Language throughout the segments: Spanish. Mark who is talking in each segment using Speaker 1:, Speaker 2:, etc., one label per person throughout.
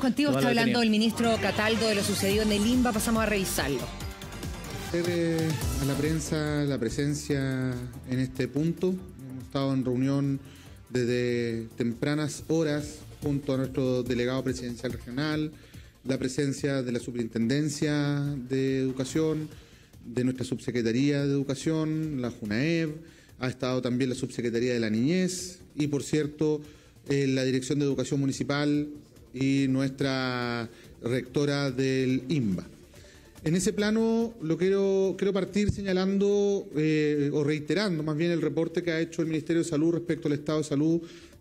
Speaker 1: Contigo, está hablando el ministro Cataldo de lo sucedido en el IMBA, pasamos a revisarlo.
Speaker 2: Eh, a la prensa la presencia en este punto. Hemos estado en reunión desde tempranas horas junto a nuestro delegado presidencial regional, la presencia de la Superintendencia de Educación, de nuestra Subsecretaría de Educación, la JUNAEV, ha estado también la Subsecretaría de la Niñez y, por cierto, eh, la Dirección de Educación Municipal y nuestra rectora del IMBA. En ese plano lo quiero, quiero partir señalando eh, o reiterando más bien el reporte que ha hecho el Ministerio de Salud respecto al estado de salud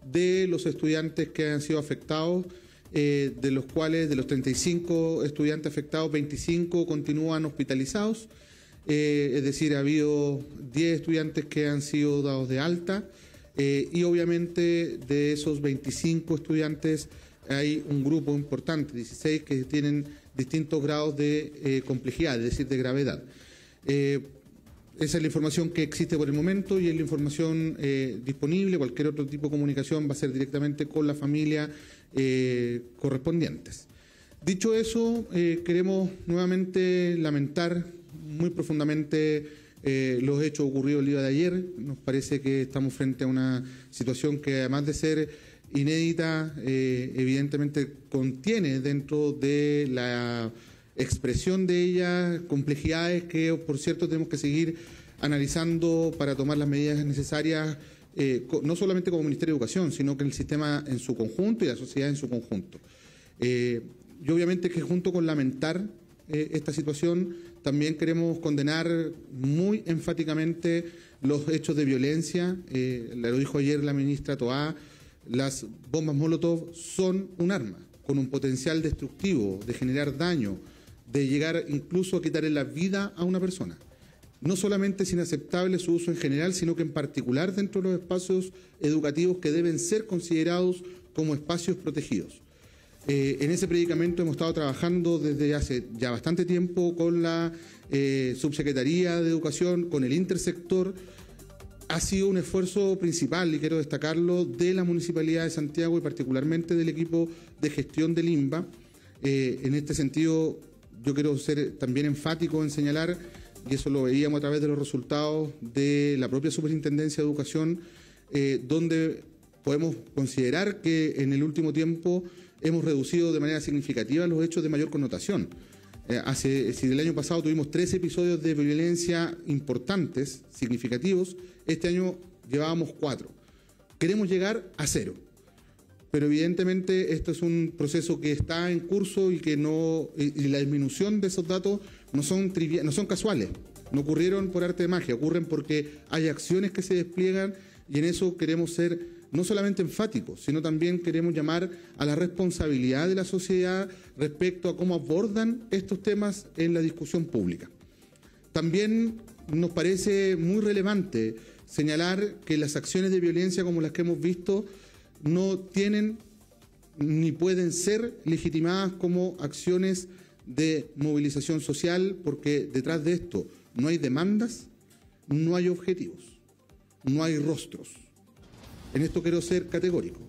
Speaker 2: de los estudiantes que han sido afectados, eh, de los cuales de los 35 estudiantes afectados, 25 continúan hospitalizados, eh, es decir, ha habido 10 estudiantes que han sido dados de alta y obviamente de esos 25 estudiantes hay un grupo importante, 16, que tienen distintos grados de eh, complejidad, es decir, de gravedad. Eh, esa es la información que existe por el momento y es la información eh, disponible. Cualquier otro tipo de comunicación va a ser directamente con la familia correspondientes. Dicho eso, queremos nuevamente lamentar muy profundamente los hechos ocurridos el día de ayer. Nos parece que estamos frente a una situación que además de ser inédita, eh, evidentemente contiene dentro de la expresión de ella complejidades que, por cierto, tenemos que seguir analizando para tomar las medidas necesarias, eh, no solamente como Ministerio de Educación, sino que el sistema en su conjunto y la sociedad en su conjunto. Eh, y obviamente que junto con lamentar esta situación, también queremos condenar muy enfáticamente los hechos de violencia, lo dijo ayer la ministra Toá, las bombas Molotov son un arma con un potencial destructivo, de generar daño, de llegar incluso a quitarle la vida a una persona. No solamente es inaceptable su uso en general, sino que en particular dentro de los espacios educativos que deben ser considerados como espacios protegidos. Eh, en ese predicamento hemos estado trabajando desde hace ya bastante tiempo con la eh, Subsecretaría de Educación, con el Intersector, ha sido un esfuerzo principal, y quiero destacarlo, de la Municipalidad de Santiago y particularmente del equipo de gestión del INBA. Eh, en este sentido, yo quiero ser también enfático en señalar, y eso lo veíamos a través de los resultados de la propia Superintendencia de Educación, eh, donde podemos considerar que en el último tiempo hemos reducido de manera significativa los hechos de mayor connotación. Eh, hace, si el año pasado tuvimos tres episodios de violencia importantes, significativos, este año llevábamos cuatro. Queremos llegar a cero. Pero evidentemente esto es un proceso que está en curso y que no y la disminución de esos datos no son no son casuales, no ocurrieron por arte de magia, ocurren porque hay acciones que se despliegan y en eso queremos ser no solamente enfáticos, sino también queremos llamar a la responsabilidad de la sociedad respecto a cómo abordan estos temas en la discusión pública. También nos parece muy relevante señalar que las acciones de violencia como las que hemos visto no tienen ni pueden ser legitimadas como acciones de movilización social porque detrás de esto no hay demandas, no hay objetivos, no hay rostros. En esto quiero ser categórico.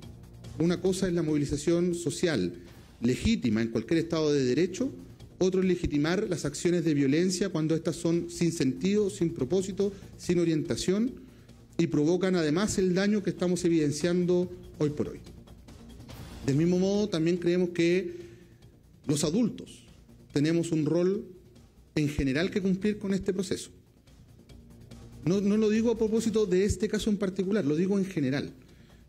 Speaker 2: Una cosa es la movilización social legítima en cualquier Estado de Derecho, otro es legitimar las acciones de violencia cuando éstas son sin sentido, sin propósito, sin orientación y provocan además el daño que estamos evidenciando hoy por hoy. Del mismo modo, también creemos que los adultos tenemos un rol en general que cumplir con este proceso. No, no lo digo a propósito de este caso en particular, lo digo en general.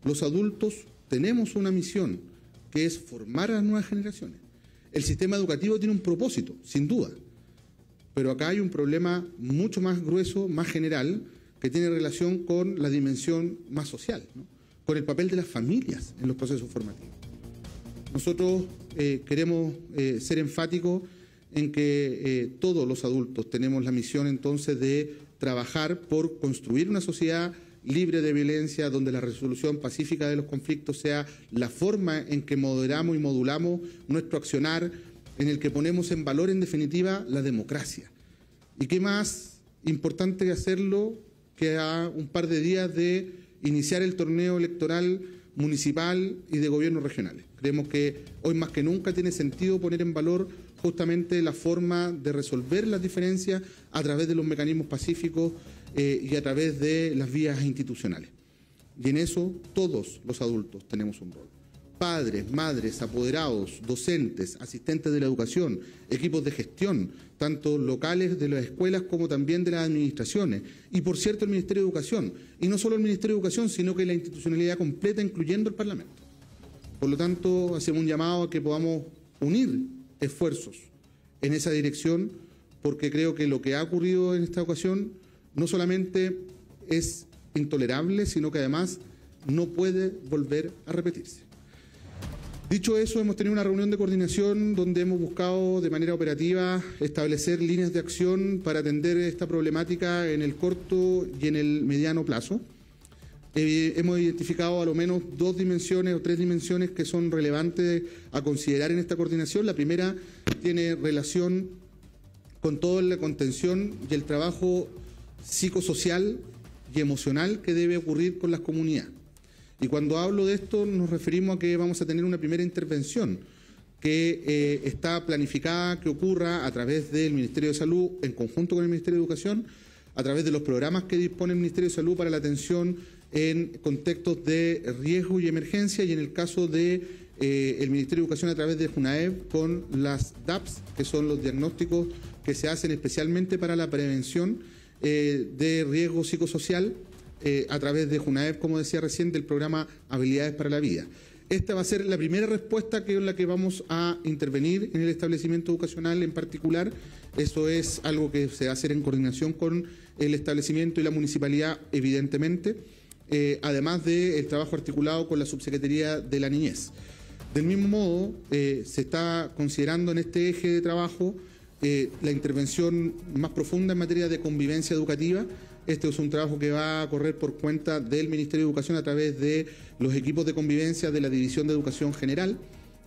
Speaker 2: Los adultos tenemos una misión que es formar a las nuevas generaciones. El sistema educativo tiene un propósito, sin duda, pero acá hay un problema mucho más grueso, más general, que tiene relación con la dimensión más social, con el papel de las familias en los procesos formativos. Nosotros eh, queremos eh, ser enfáticos en que eh, todos los adultos tenemos la misión entonces de trabajar por construir una sociedad libre de violencia, donde la resolución pacífica de los conflictos sea la forma en que moderamos y modulamos nuestro accionar, en el que ponemos en valor, en definitiva, la democracia. ¿Y qué más importante hacerlo que a un par de días de iniciar el torneo electoral municipal y de gobiernos regionales? Creemos que hoy más que nunca tiene sentido poner en valor justamente la forma de resolver las diferencias a través de los mecanismos pacíficos eh, y a través de las vías institucionales. Y en eso todos los adultos tenemos un rol. Padres, madres, apoderados, docentes, asistentes de la educación, equipos de gestión, tanto locales de las escuelas como también de las administraciones. Y por cierto, el Ministerio de Educación. Y no solo el Ministerio de Educación, sino que la institucionalidad completa, incluyendo el Parlamento. Por lo tanto, hacemos un llamado a que podamos unir esfuerzos en esa dirección, porque creo que lo que ha ocurrido en esta ocasión no solamente es intolerable, sino que además no puede volver a repetirse. Dicho eso, hemos tenido una reunión de coordinación donde hemos buscado de manera operativa establecer líneas de acción para atender esta problemática en el corto y en el mediano plazo. Eh, hemos identificado a lo menos dos dimensiones o tres dimensiones que son relevantes a considerar en esta coordinación. La primera tiene relación con toda la contención y el trabajo psicosocial y emocional que debe ocurrir con las comunidades. Y cuando hablo de esto nos referimos a que vamos a tener una primera intervención que eh, está planificada que ocurra a través del Ministerio de Salud en conjunto con el Ministerio de Educación, a través de los programas que dispone el Ministerio de Salud para la atención en contextos de riesgo y emergencia y en el caso de eh, el Ministerio de Educación a través de JUNAEB con las DAPS, que son los diagnósticos que se hacen especialmente para la prevención eh, de riesgo psicosocial eh, a través de JUNAEB, como decía recién, del programa Habilidades para la Vida. Esta va a ser la primera respuesta que es la que vamos a intervenir en el establecimiento educacional en particular. Eso es algo que se va a hacer en coordinación con el establecimiento y la municipalidad, evidentemente. Eh, además del trabajo articulado con la Subsecretaría de la Niñez. Del mismo modo, eh, se está considerando en este eje de trabajo eh, la intervención más profunda en materia de convivencia educativa. Este es un trabajo que va a correr por cuenta del Ministerio de Educación a través de los equipos de convivencia de la División de Educación General,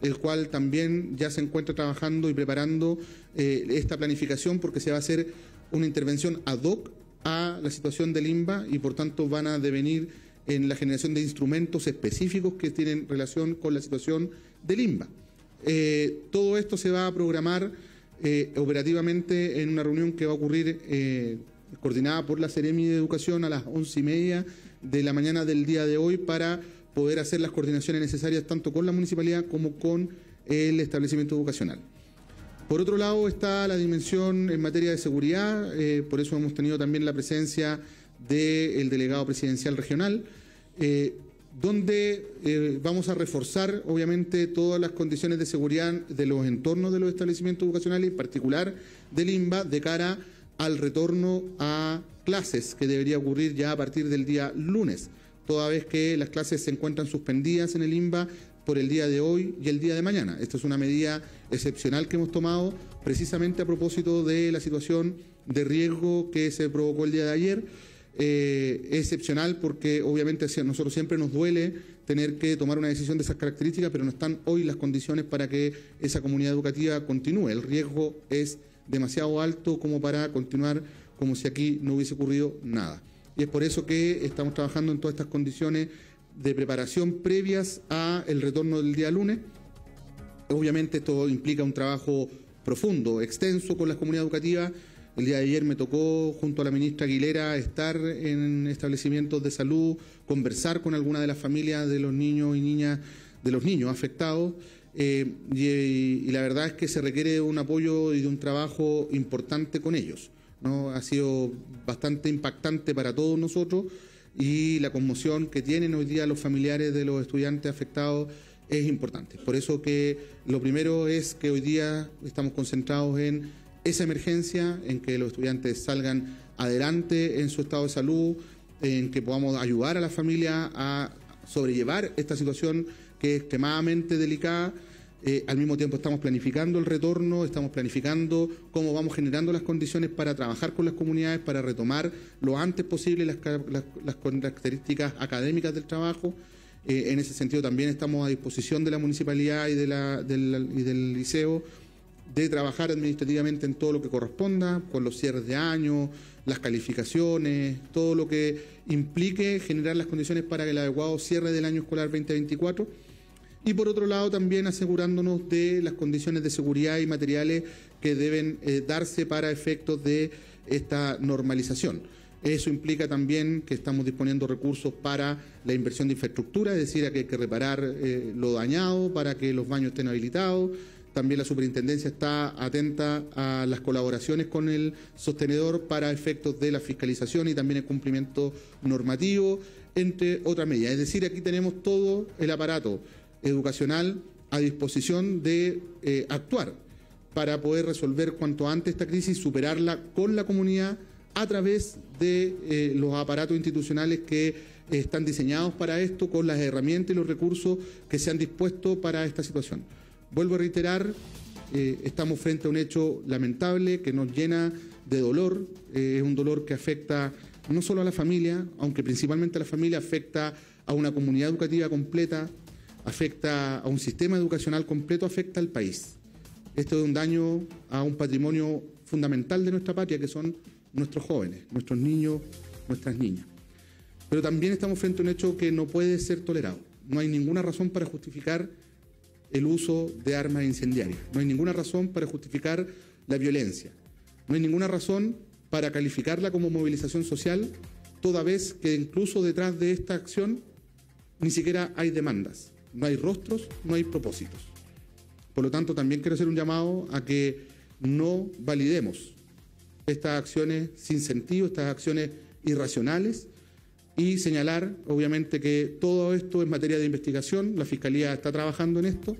Speaker 2: el cual también ya se encuentra trabajando y preparando esta planificación porque se va a hacer una intervención ad hoc a la situación del INBA y por tanto van a devenir en la generación de instrumentos específicos que tienen relación con la situación del INBA. Eh, todo esto se va a programar eh, operativamente en una reunión que va a ocurrir eh, coordinada por la Seremi de Educación a las once y media de la mañana del día de hoy para poder hacer las coordinaciones necesarias tanto con la municipalidad como con el establecimiento educacional. Por otro lado está la dimensión en materia de seguridad, eh, por eso hemos tenido también la presencia del delegado presidencial regional, eh, donde eh, vamos a reforzar obviamente todas las condiciones de seguridad de los entornos de los establecimientos educacionales, en particular del INBA, de cara al retorno a clases que debería ocurrir ya a partir del día lunes, toda vez que las clases se encuentran suspendidas en el INBA por el día de hoy y el día de mañana. Esta es una medida excepcional que hemos tomado precisamente a propósito de la situación de riesgo que se provocó el día de ayer. Eh, excepcional porque obviamente a nosotros siempre nos duele tener que tomar una decisión de esas características, pero no están hoy las condiciones para que esa comunidad educativa continúe. El riesgo es demasiado alto como para continuar como si aquí no hubiese ocurrido nada. Y es por eso que estamos trabajando en todas estas condiciones de preparación previas a el retorno del día lunes. Obviamente esto implica un trabajo profundo, extenso con las comunidades educativas. El día de ayer me tocó, junto a la ministra Aguilera, estar en establecimientos de salud, conversar con algunas de las familias de los niños y niñas, de los niños afectados. Eh, y, la verdad es que se requiere un apoyo y de un trabajo importante con ellos. ¿no? Ha sido bastante impactante para todos nosotros y la conmoción que tienen hoy día los familiares de los estudiantes afectados es importante. Por eso que lo primero es que hoy día estamos concentrados en esa emergencia, en que los estudiantes salgan adelante en su estado de salud, en que podamos ayudar a la familia a sobrellevar esta situación que es extremadamente delicada eh, al mismo tiempo estamos planificando el retorno, estamos planificando cómo vamos generando las condiciones para trabajar con las comunidades, para retomar lo antes posible las, características académicas del trabajo. Eh, en ese sentido también estamos a disposición de la municipalidad y, de del, y del liceo de trabajar administrativamente en todo lo que corresponda, con los cierres de año, las calificaciones, todo lo que implique generar las condiciones para el adecuado cierre del año escolar 2024 y por otro lado también asegurándonos de las condiciones de seguridad y materiales que deben eh, darse para efectos de esta normalización. Eso implica también que estamos disponiendo recursos para la inversión de infraestructura, es decir, que hay que reparar eh, lo dañado para que los baños estén habilitados. También la superintendencia está atenta a las colaboraciones con el sostenedor para efectos de la fiscalización y también el cumplimiento normativo, entre otras medidas. Es decir, aquí tenemos todo el aparato educacional a disposición de eh, actuar para poder resolver cuanto antes esta crisis, superarla con la comunidad a través de eh, los aparatos institucionales que eh, están diseñados para esto, con las herramientas y los recursos que se han dispuesto para esta situación. Vuelvo a reiterar, estamos frente a un hecho lamentable que nos llena de dolor, es un dolor que afecta no solo a la familia, aunque principalmente a la familia, afecta a una comunidad educativa completa, afecta a un sistema educacional completo, afecta al país. Esto es un daño a un patrimonio fundamental de nuestra patria, que son nuestros jóvenes, nuestros niños, nuestras niñas. Pero también estamos frente a un hecho que no puede ser tolerado. No hay ninguna razón para justificar el uso de armas incendiarias. No hay ninguna razón para justificar la violencia. No hay ninguna razón para calificarla como movilización social, toda vez que incluso detrás de esta acción ni siquiera hay demandas no hay rostros, no hay propósitos. Por lo tanto, también quiero hacer un llamado a que no validemos estas acciones sin sentido, estas acciones irracionales y señalar, obviamente, que todo esto es materia de investigación, la Fiscalía está trabajando en esto,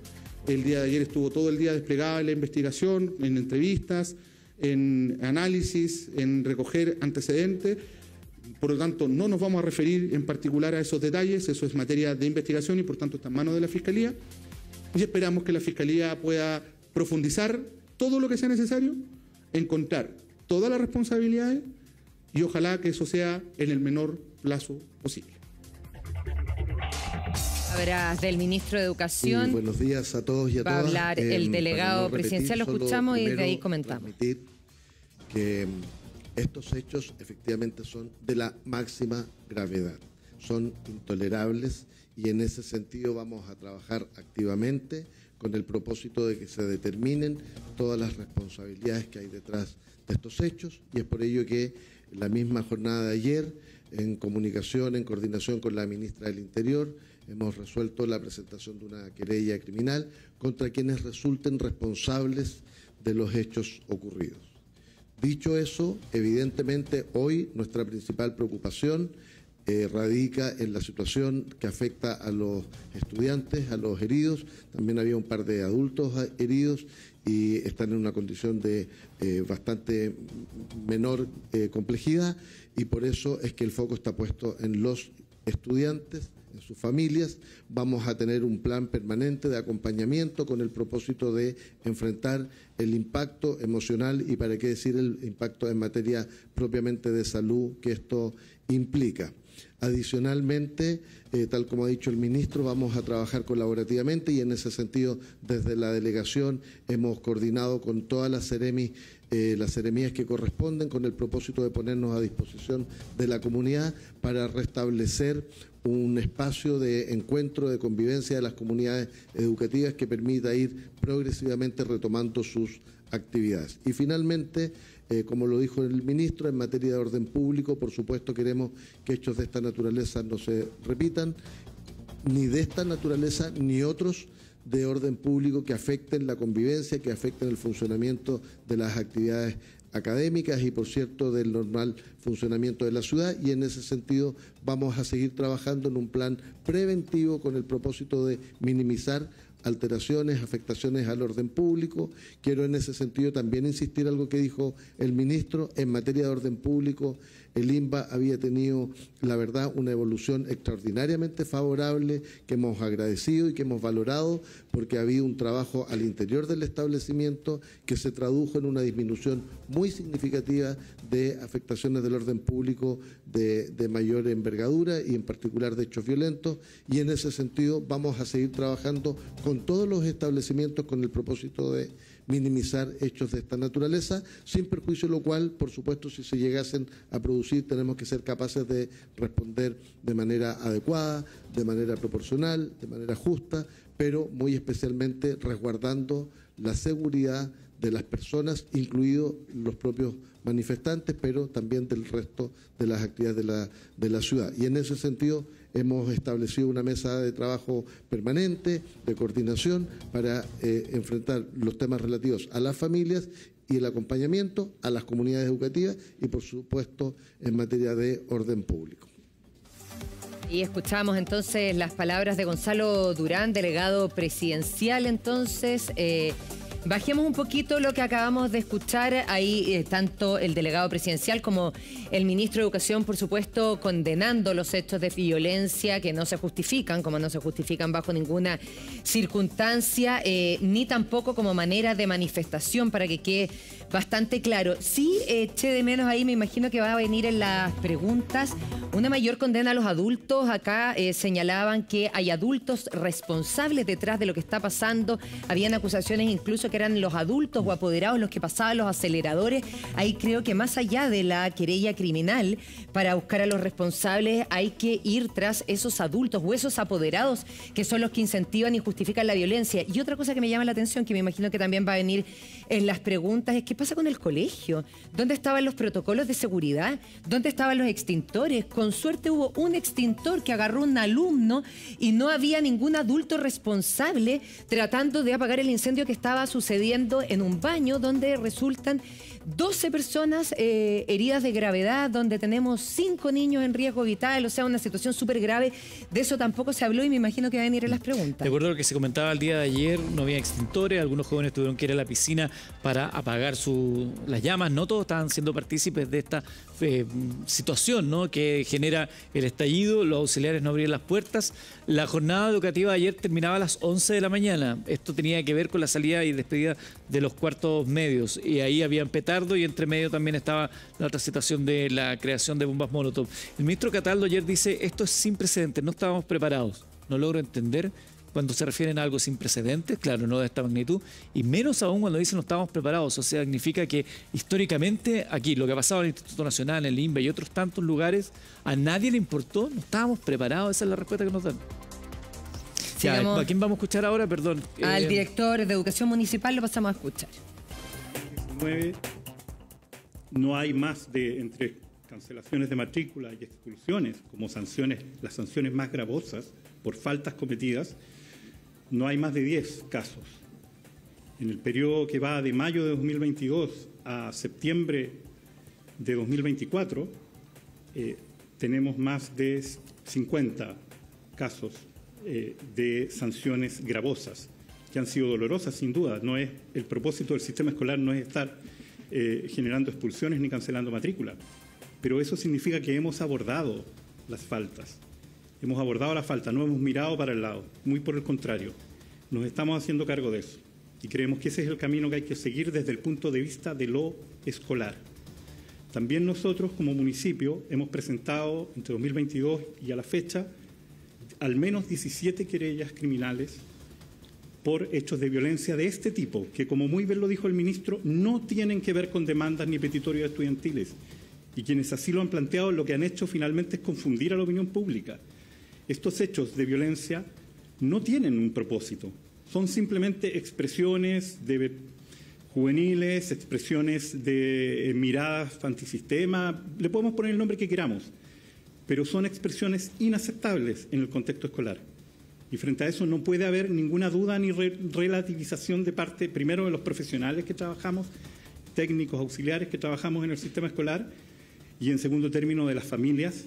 Speaker 2: el día de ayer estuvo todo el día desplegada en la investigación, en entrevistas, en análisis, en recoger antecedentes por lo tanto, no nos vamos a referir en particular a esos detalles, eso es materia de investigación y por tanto está en manos de la Fiscalía. Y esperamos que la Fiscalía pueda profundizar todo lo que sea necesario, encontrar todas las responsabilidades y ojalá que eso sea en el menor plazo posible.
Speaker 1: Habrá del ministro de Educación.
Speaker 3: buenos días a todos y a todas.
Speaker 1: Va a hablar el em, delegado presidencial, lo escuchamos y de ahí comentamos.
Speaker 3: Que estos hechos efectivamente son de la máxima gravedad, son intolerables y en ese sentido vamos a trabajar activamente con el propósito de que se determinen todas las responsabilidades que hay detrás de estos hechos y es por ello que la misma jornada de ayer, en comunicación, en coordinación con la ministra del Interior, hemos resuelto la presentación de una querella criminal contra quienes resulten responsables de los hechos ocurridos. Dicho eso, evidentemente hoy nuestra principal preocupación eh, radica en la situación que afecta a los estudiantes, a los heridos. También había un par de adultos heridos y están en una condición de eh, bastante menor eh, complejidad y por eso es que el foco está puesto en los estudiantes en sus familias. Vamos a tener un plan permanente de acompañamiento con el propósito de enfrentar el impacto emocional y, para qué decir, el impacto en materia propiamente de salud que esto implica. Adicionalmente, eh, tal como ha dicho el ministro, vamos a trabajar colaborativamente y en ese sentido, desde la delegación hemos coordinado con todas las seremis, eh, las seremías que corresponden con el propósito de ponernos a disposición de la comunidad para restablecer un espacio de encuentro, de convivencia de las comunidades educativas que permita ir progresivamente retomando sus actividades. Y finalmente, eh, como lo dijo el ministro, en materia de orden público, por supuesto queremos que hechos de esta naturaleza no se repitan, ni de esta naturaleza ni otros de orden público que afecten la convivencia, que afecten el funcionamiento de las actividades académicas y, por cierto, del normal funcionamiento de la ciudad y en ese sentido vamos a seguir trabajando en un plan preventivo con el propósito de minimizar alteraciones, afectaciones al orden público. Quiero en ese sentido también insistir algo que dijo el ministro en materia de orden público. El INBA había tenido, la verdad, una evolución extraordinariamente favorable que hemos agradecido y que hemos valorado porque ha habido un trabajo al interior del establecimiento que se tradujo en una disminución muy significativa de afectaciones del orden público de, mayor envergadura y en particular de hechos violentos. Y en ese sentido vamos a seguir trabajando con todos los establecimientos con el propósito de minimizar hechos de esta naturaleza, sin perjuicio de lo cual, por supuesto, si se llegasen a producir, tenemos que ser capaces de responder de manera adecuada, de manera proporcional, de manera justa, pero muy especialmente resguardando la seguridad de las personas, incluidos los propios manifestantes, pero también del resto de las actividades de la, de la ciudad. Y en ese sentido hemos establecido una mesa de trabajo permanente, de coordinación, para eh, enfrentar los temas relativos a las familias y el acompañamiento a las comunidades educativas y, por supuesto, en materia de orden público.
Speaker 1: Y escuchamos entonces las palabras de Gonzalo Durán, delegado presidencial entonces. Eh, Bajemos un poquito lo que acabamos de escuchar. Ahí eh, tanto el delegado presidencial como el ministro de Educación, por supuesto, condenando los hechos de violencia que no se justifican, como no se justifican bajo ninguna circunstancia, eh, ni tampoco como manera de manifestación, para que quede bastante claro. Sí, eché de menos ahí, me imagino que va a venir en las preguntas una mayor condena a los adultos. Acá eh, señalaban que hay adultos responsables detrás de lo que está pasando. Habían acusaciones incluso que eran los adultos o apoderados los que pasaban los aceleradores. Ahí creo que más allá de la querella criminal, para buscar a los responsables hay que ir tras esos adultos o esos apoderados que son los que incentivan y justifican la violencia. Y otra cosa que me llama la atención, que me imagino que también va a venir en las preguntas, es qué pasa con el colegio. ¿Dónde estaban los protocolos de seguridad? ¿Dónde estaban los extintores? Con suerte hubo un extintor que agarró un alumno y no había ningún adulto responsable tratando de apagar el incendio que estaba sucediendo sucediendo en un baño donde resultan 12 personas eh, heridas de gravedad, donde tenemos 5 niños en riesgo vital, o sea, una situación súper grave. De eso tampoco se habló y me imagino que van a venir en las preguntas.
Speaker 4: De acuerdo a lo que se comentaba el día de ayer, no había extintores, algunos jóvenes tuvieron que ir a la piscina para apagar su, las llamas, no todos estaban siendo partícipes de esta eh, situación ¿no? que genera el estallido, los auxiliares no abrían las puertas. La jornada educativa de ayer terminaba a las 11 de la mañana. Esto tenía que ver con la salida y despedida de los cuartos medios y ahí habían petar y entre medio también estaba la otra situación de la creación de bombas Molotov. El ministro Cataldo ayer dice, esto es sin precedentes, no estábamos preparados. No logro entender cuando se refieren a algo sin precedentes, claro, no de esta magnitud, y menos aún cuando dicen no estábamos preparados. O sea, significa que históricamente aquí, lo que ha pasado en el Instituto Nacional, en el INBE y otros tantos lugares, a nadie le importó, no estábamos preparados, esa es la respuesta que nos dan. ¿A quién vamos a escuchar ahora? Perdón.
Speaker 1: Al eh, director de Educación Municipal lo pasamos a escuchar
Speaker 5: no hay más de entre cancelaciones de matrícula y expulsiones como sanciones, las sanciones más gravosas por faltas cometidas, no hay más de 10 casos. En el periodo que va de mayo de 2022 a septiembre de 2024, eh, tenemos más de 50 casos eh, de sanciones gravosas que han sido dolorosas, sin duda. No es el propósito del sistema escolar no es estar eh, generando expulsiones ni cancelando matrícula. Pero eso significa que hemos abordado las faltas. Hemos abordado la falta, no hemos mirado para el lado, muy por el contrario. Nos estamos haciendo cargo de eso y creemos que ese es el camino que hay que seguir desde el punto de vista de lo escolar. También nosotros como municipio hemos presentado entre 2022 y a la fecha al menos 17 querellas criminales por hechos de violencia de este tipo, que como muy bien lo dijo el ministro, no tienen que ver con demandas ni petitorios estudiantiles. Y quienes así lo han planteado, lo que han hecho finalmente es confundir a la opinión pública. Estos hechos de violencia no tienen un propósito, son simplemente expresiones de juveniles, expresiones de miradas antisistema, le podemos poner el nombre que queramos, pero son expresiones inaceptables en el contexto escolar. Y frente a eso no puede haber ninguna duda ni relativización de parte, primero, de los profesionales que trabajamos, técnicos, auxiliares que trabajamos en el sistema escolar, y en segundo término de las familias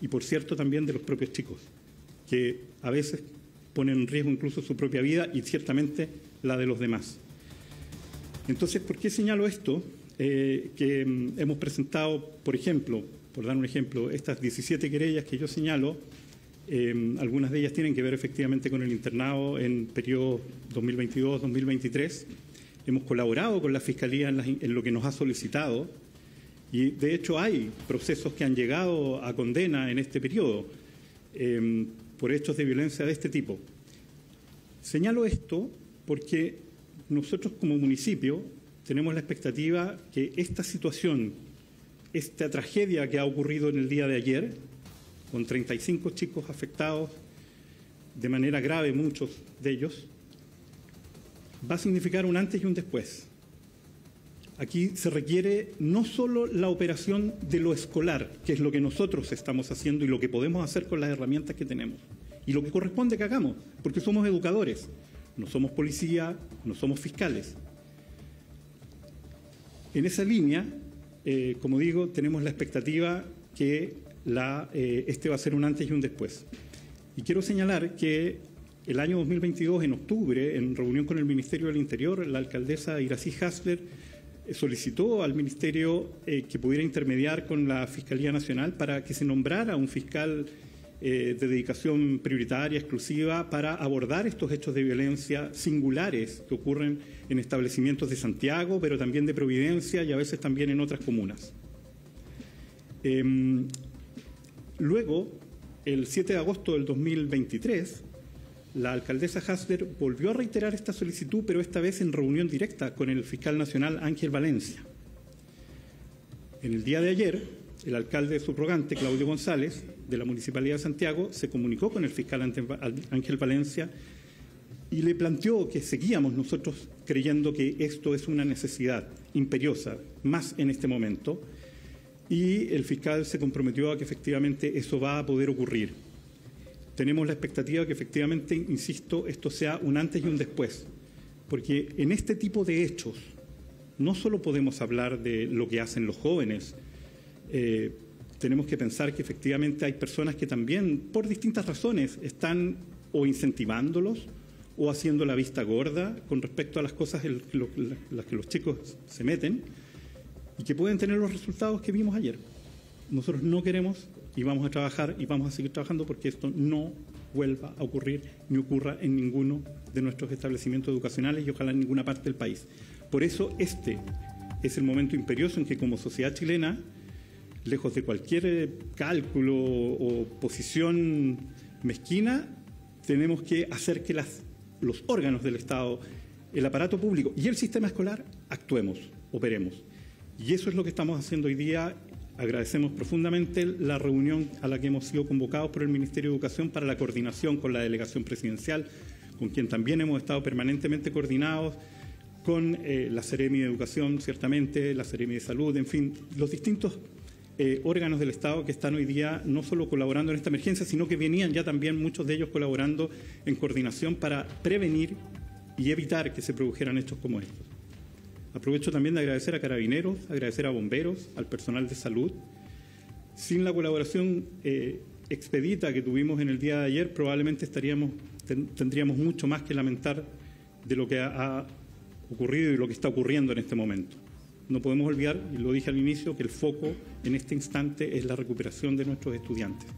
Speaker 5: y, por cierto, también de los propios chicos, que a veces ponen en riesgo incluso su propia vida y ciertamente la de los demás. Entonces, ¿por qué señalo esto? Eh, que mm, hemos presentado, por ejemplo, por dar un ejemplo, estas 17 querellas que yo señalo, Em, algunas de ellas tienen que ver efectivamente con el internado en periodo 2022-2023. Hemos colaborado con la Fiscalía en, lo que nos ha solicitado y de hecho hay procesos que han llegado a condena en este periodo em, por hechos de violencia de este tipo. Señalo esto porque nosotros como municipio tenemos la expectativa que esta situación, esta tragedia que ha ocurrido en el día de ayer, con 35 chicos afectados de manera grave, muchos de ellos, va a significar un antes y un después. Aquí se requiere no solo la operación de lo escolar, que es lo que nosotros estamos haciendo y lo que podemos hacer con las herramientas que tenemos, y lo que corresponde que hagamos, porque somos educadores, no somos policía, no somos fiscales. En esa línea, eh, como digo, tenemos la expectativa que eh, este va a ser un antes y un después. Y quiero señalar que el año 2022, en octubre, en reunión con el Ministerio del Interior, la alcaldesa Irací Hasler solicitó al Ministerio eh, que pudiera intermediar con la Fiscalía Nacional para que se nombrara un fiscal eh, de dedicación prioritaria, exclusiva, para abordar estos hechos de violencia singulares que ocurren en establecimientos de Santiago, pero también de Providencia y a veces también en otras comunas. Em, luego, el 7 de agosto del 2023, la alcaldesa Hasler volvió a reiterar esta solicitud, pero esta vez en reunión directa con el fiscal nacional Ángel Valencia. En el día de ayer, el alcalde subrogante, Claudio González, de la Municipalidad de Santiago, se comunicó con el fiscal Ángel Valencia y le planteó que seguíamos nosotros creyendo que esto es una necesidad imperiosa, más en este momento, y el fiscal se comprometió a que efectivamente eso va a poder ocurrir. Tenemos la expectativa que efectivamente, insisto, esto sea un antes y un después, porque en este tipo de hechos no solo podemos hablar de lo que hacen los jóvenes, eh, tenemos que pensar que efectivamente hay personas que también, por distintas razones, están o incentivándolos o haciendo la vista gorda con respecto a las cosas en las que los chicos se meten y que pueden tener los resultados que vimos ayer. Nosotros no queremos y vamos a trabajar y vamos a seguir trabajando porque esto no vuelva a ocurrir ni ocurra en ninguno de nuestros establecimientos educacionales y ojalá en ninguna parte del país. Por eso este es el momento imperioso en que como sociedad chilena, lejos de cualquier eh, cálculo o posición mezquina, tenemos que hacer que los órganos del Estado, el aparato público y el sistema escolar actuemos, operemos. Y eso es lo que estamos haciendo hoy día Agradecemos profundamente la reunión a la que hemos sido convocados por el Ministerio de Educación para la coordinación con la delegación presidencial, con quien también hemos estado permanentemente coordinados, con eh, la Seremi de Educación, ciertamente, la Seremi de Salud, en fin, los distintos eh, órganos del Estado que están hoy día no solo colaborando en esta emergencia, sino que venían ya también muchos de ellos colaborando en coordinación para prevenir y evitar que se produjeran hechos como estos. Aprovecho también de agradecer a carabineros, agradecer a bomberos, al personal de salud. Sin la colaboración eh, expedita que tuvimos en el día de ayer, probablemente estaríamos, tendríamos mucho más que lamentar de lo que ha, ocurrido y lo que está ocurriendo en este momento. No podemos olvidar, y lo dije al inicio, que el foco en este instante es la recuperación de nuestros estudiantes.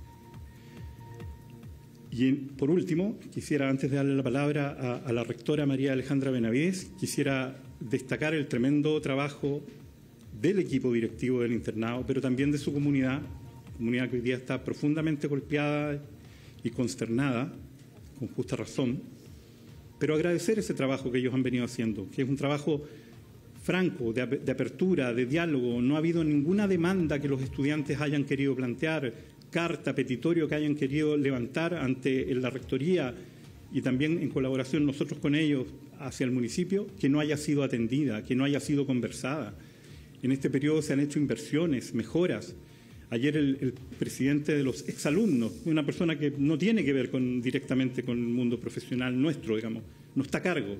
Speaker 5: Y por último, quisiera, antes de darle la palabra a, a la rectora María Alejandra Benavides, quisiera destacar el tremendo trabajo del equipo directivo del internado, pero también de su comunidad, comunidad que hoy día está profundamente golpeada y consternada, con justa razón, pero agradecer ese trabajo que ellos han venido haciendo, que es un trabajo franco, de, de, apertura, de diálogo. No ha habido ninguna demanda que los estudiantes hayan querido plantear, carta, petitorio que hayan querido levantar ante la Rectoría y también en colaboración nosotros con ellos hacia el municipio que no haya sido atendida, que no haya sido conversada. En este periodo se han hecho inversiones, mejoras. Ayer el, presidente de los exalumnos, una persona que no tiene que ver con, directamente con el mundo profesional nuestro, digamos, no está a cargo.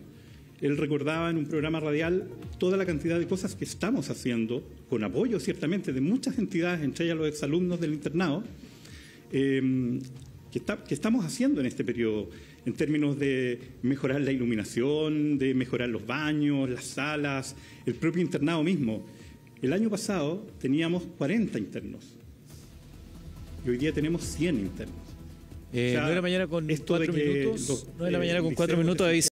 Speaker 5: Él recordaba en un programa radial toda la cantidad de cosas que estamos haciendo, con apoyo ciertamente de muchas entidades, entre ellas los exalumnos del internado, eh, que, que estamos haciendo en este periodo en términos de mejorar la iluminación, de mejorar los baños, las salas, el propio internado mismo. El año pasado teníamos 40 internos y hoy día tenemos 100 internos.
Speaker 4: Eh, o sea, 9 de la mañana con 4 minutos. 9 de la mañana con 4 minutos.